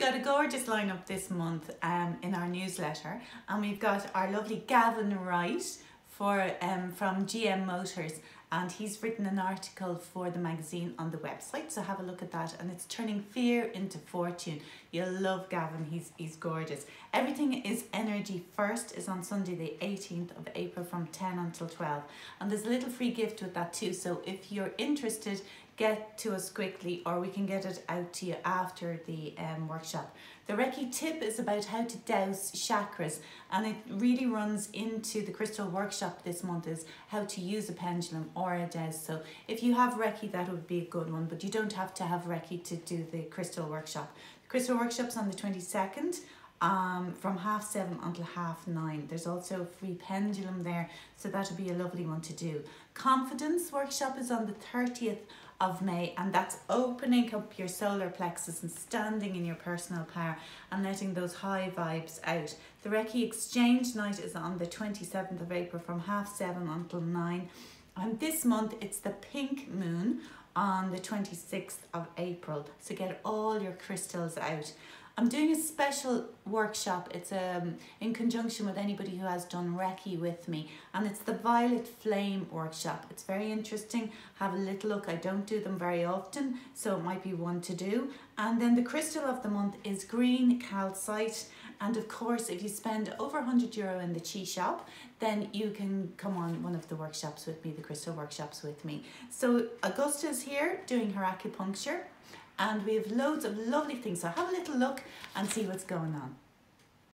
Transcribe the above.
got a gorgeous lineup this month um, in our newsletter, and we've got our lovely Gavin Wright for um, from GM Motors, and he's written an article for the magazine on the website. So have a look at that, and it's turning fear into fortune. You'll love Gavin. He's he's gorgeous. Everything is energy first is on Sunday the eighteenth of April from ten until twelve, and there's a little free gift with that too. So if you're interested, get to us quickly or we can get it out to you after the um, workshop. The Reiki tip is about how to douse chakras and it really runs into the crystal workshop this month is how to use a pendulum or a dowse. So if you have Reiki that would be a good one but you don't have to have Reiki to do the crystal workshop. The crystal workshop's on the 22nd um, from half seven until half nine. There's also a free pendulum there, so that'll be a lovely one to do. Confidence workshop is on the 30th of May, and that's opening up your solar plexus and standing in your personal power and letting those high vibes out. The Reiki Exchange night is on the 27th of April from half seven until nine. And this month it's the pink moon on the 26th of April. So get all your crystals out. I'm doing a special workshop. It's um, in conjunction with anybody who has done Reiki with me, and it's the Violet Flame workshop. It's very interesting. Have a little look. I don't do them very often, so it might be one to do. And then the crystal of the month is green calcite. And of course, if you spend over 100 euro in the Chi shop, then you can come on one of the workshops with me, the crystal workshops with me. So Augusta's here doing her acupuncture and we have loads of lovely things. So have a little look and see what's going on.